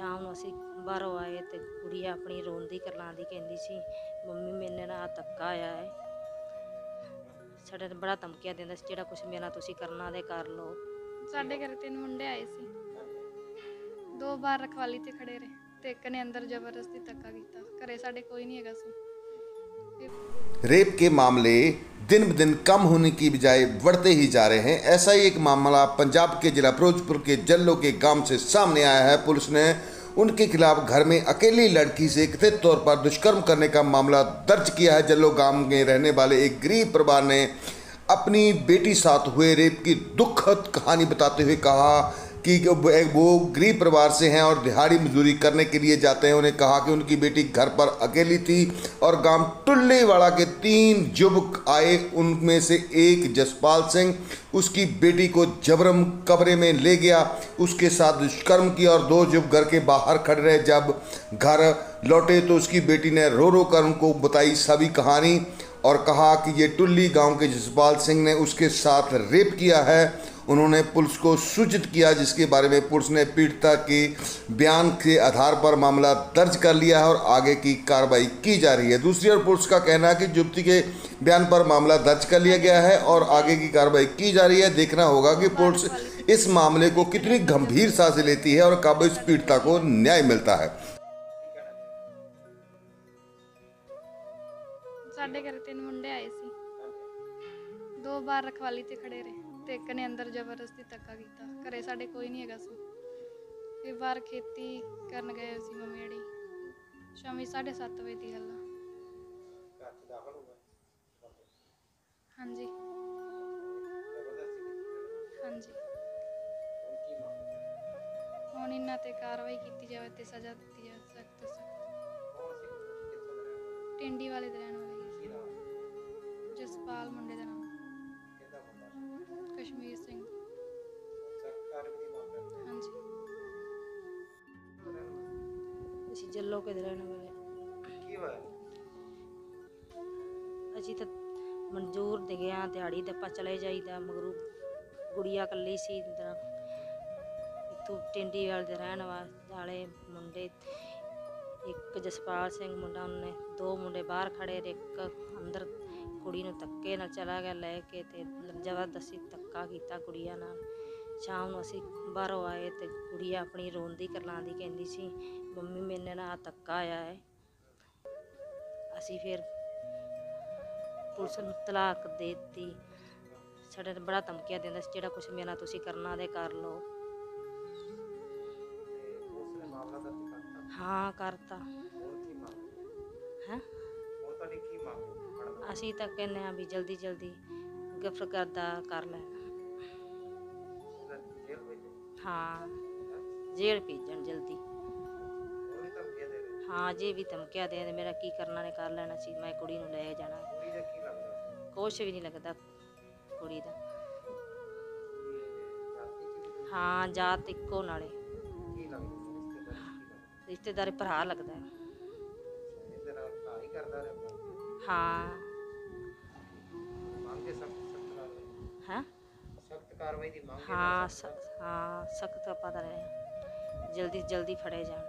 ਸ਼ਾਮ ਨੂੰ ਅਸੀਂ ਬਾਹਰੋਂ ਆਏ ਤੇ ਕੁੜੀ ਆਪਣੀ ਰੋਂਦੀ ਕਰਲਾਂਦੀ ਕਹਿੰਦੀ ਸੀ ਮੰਮੀ ਮੈਨੇ ਨਾ ਤੱਕਾ ਆਇਆ ਹੈ। ਸਾਡੇ ਤੇ ਬੜਾ ਧਮਕੀਆਂ ਦਿੰਦਾ ਸੀ ਜਿਹੜਾ ਕੁਝ ਮੇਰੇ ਨਾਲ ਤੁਸੀਂ ਕਰਨਾ ਦੇ ਕਰ ਲਓ ਸਾਡੇ ਘਰ ਤਿੰਨ ਮੁੰਡੇ ਆਏ ਸੀ। ਦੋ ਵਾਰ ਰਖਵਾਲੀ ਤੇ ਖੜੇ ਰਹੇ ਤੇ ਇੱਕ ਨੇ ਅੰਦਰ ਜ਼ਬਰਦਸਤੀ ਧੱਕਾ ਕੀਤਾ। ਘਰੇ ਸਾਡੇ ਕੋਈ ਨਹੀਂ ਹੈਗਾ ਸੀ। ਰੇਪ ਕੇ ਮਾਮਲੇ दिन ब दिन कम होने की बजाय बढ़ते ही जा रहे हैं। ऐसा ही एक मामला पंजाब के जिला फिरोजपुर के जल्लो के गाँव से सामने आया है। पुलिस ने उनके खिलाफ घर में अकेली लड़की से कथित तौर पर दुष्कर्म करने का मामला दर्ज किया है। जल्लो गाँव में रहने वाले एक गरीब परिवार ने अपनी बेटी साथ हुए रेप की दुखद कहानी बताते हुए कहा कि वो गरीब परिवार से हैं और दिहाड़ी मजदूरी करने के लिए जाते हैं। उन्हें कहा कि उनकी बेटी घर पर अकेली थी और गाँव टुल्लेवाड़ा के तीन युवक आए। उनमें से एक जसपाल सिंह, उसकी बेटी को जबरम कमरे में ले गया। उसके साथ दुष्कर्म किया और दो युवक घर के बाहर खड़े रहे। जब घर लौटे तो उसकी बेटी ने रो रो कर उनको बताई सभी कहानी और कहा कि ये टुल्ली गाँव के जसपाल सिंह ने उसके साथ रेप किया है। उन्होंने पुलिस को सूचित किया जिसके बारे में पुलिस ने पीड़िता के बयान के आधार पर मामला दर्ज कर लिया है और आगे की कार्रवाई की जा रही है दूसरी ओर पुलिस का कहना है कि युवती के बयान पर मामला दर्ज कर लिया गया है और आगे की कार्रवाई की जा रही है देखना होगा कि पुलिस इस मामले को कितनी गंभीरता से लेती है और कब इस पीड़िता को न्याय मिलता है ਸਾਡੇ ਘਰੇ ਤਿੰਨ ਮੁੰਡੇ ਆਏ ਸੀ ਦੋ ਬਾਰ ਰਖਵਾਲੀ ਤੇ ਖੜੇ ਰਹੇ ਤੇ ਇੱਕ ਨੇ ਅੰਦਰ ਜ਼ਬਰਦਸਤੀ ਧੱਕਾ ਕੀਤਾ। ਘਰੇ ਸਾਡੇ ਕੋਈ ਨਹੀਂ ਹੈਗਾ ਸੀ। ਫਿਰ ਬਾਹਰ ਖੇਤੀ ਕਰਨ ਗਏ ਸੀ ਮੰਮੀ ਡੈਡੀ। ਸ਼ਾਮੀ 7:30 ਵਜੇ ਦੀ ਗੱਲ ਆ। ਹਾਂਜੀ। ਹਾਂਜੀ। ਹੁਣ ਇਹਨਾਂ ਤੇ ਕਾਰਵਾਈ ਕੀਤੀ ਜਾਵੇ ਤੇ ਸਜ਼ਾ ਦਿੱਤੀ ਜਾਵੇ ਸਖਤ ਸਖਤ। ਟਿੰਡੀ ਵਾਲੇ ਦੇ ਰਹਿਣ ਵਾਲੇ। ਜਸਪਾਲ ਮੁੰਡੇ ਦਾ ਅਸੀਂ ਜੱਲੋ ਕੇ ਦੇ ਰਹਿਣ ਵਾਲੇ ਅਸੀਂ ਤਾਂ ਮਨਜ਼ੂਰ ਦੇ ਗਿਆ ਦਿਹਾੜੀ ਤੇ ਆਪਾਂ ਚਲੇ ਜਾਈਦਾ ਮਗਰੂ ਗੁੜੀਆ ਕੱਲੀ ਸੀ ਇਦਾਂ ਇੱਥੋਂ ਟਿੰਡੀ ਵਾਲੇ ਦੇ ਰਹਿਣ ਵਾ- ਵਾਲੇ ਮੁੰਡੇ ਇੱਕ ਜਸਪਾਲ ਸਿੰਘ ਮੁੰਡਾ ਉਹਨੇ ਦੋ ਮੁੰਡੇ ਬਾਹਰ ਖੜੇ ਤੇ ਇੱਕ ਅੰਦਰ ਕੁੜੀ ਨੂੰ ਧੱਕੇ ਨਾਲ ਚਲਾ ਗਿਆ ਲੈ ਕੇ ਤੇ ਜ਼ਬਰਦਸਤੀ ਧੱਕਾ ਕੀਤਾ ਕੁੜੀਆਂ ਨਾਲ। ਸ਼ਾਮ ਨੂੰ ਅਸੀਂ ਬਾਹਰੋਂ ਆਏ ਤੇ ਕੁੜੀ ਆਪਣੀ ਰੋਂਦੀ ਕਰਲਾਂਦੀ ਕਹਿੰਦੀ ਸੀ, ਮੰਮੀ ਮੇਰੇ ਨਾਲ ਆਹ ਧੱਕਾ ਆਇਆ ਹੈ। ਅਸੀਂ ਫਿਰ ਪੁਲਿਸ ਨੂੰ ਤਲਾਕ ਦੇ ਦਿੱਤੀ। ਸਾਡੇ ਤੇ ਬੜਾ ਧਮਕੀਆਂ ਦਿੰਦਾ ਸੀ, ਜਿਹੜਾ ਕੁਝ ਮੇਰੇ ਨਾਲ ਤੁਸੀਂ ਕਰਨਾ ਦੇ ਕਰ ਲਓ। ਹਾਂ, ਕਰਤਾ। ਹੈ? ਅਸੀਂ ਤਾਂ ਕਹਿੰਦੇ ਆ ਵੀ ਜਲਦੀ ਜਲਦੀ ਗਫਰ ਕਰਦਾ ਕਰ ਲੈ ਹਾਂ। ਜੇਲ੍ਹ ਭੇਜਣ ਜਲਦੀ। ਹਾਂ ਜੇ ਵੀ ਧਮਕੀਆਂ ਦੇ ਦੇ ਮੇਰਾ ਕੀ ਕਰਨਾ ਨੇ ਕਰ ਲੈਣਾ ਸੀ? ਮੈਂ ਕੁੜੀ ਨੂੰ ਲੈ ਜਾਣਾ। ਕੁਛ ਵੀ ਨਹੀਂ ਲੱਗਦਾ ਕੁੜੀ ਦਾ। ਹਾਂ ਜਾਤ ਇੱਕੋ ਨਾਲੇ। ਰਿਸ਼ਤੇਦਾਰ ਭਰਾ ਲੱਗਦਾ ਹੈ। ਹਾਂ। ਹੈ? ਸਖਤ ਕਾਰਵਾਈ ਦੀ ਮੰਗ ਹਾਂ ਸ- ਹਾਂ ਸਖਤ ਪਤਾ ਰਹੇ ਜਲਦੀ ਜਲਦੀ ਫੜੇ ਜਾਣ।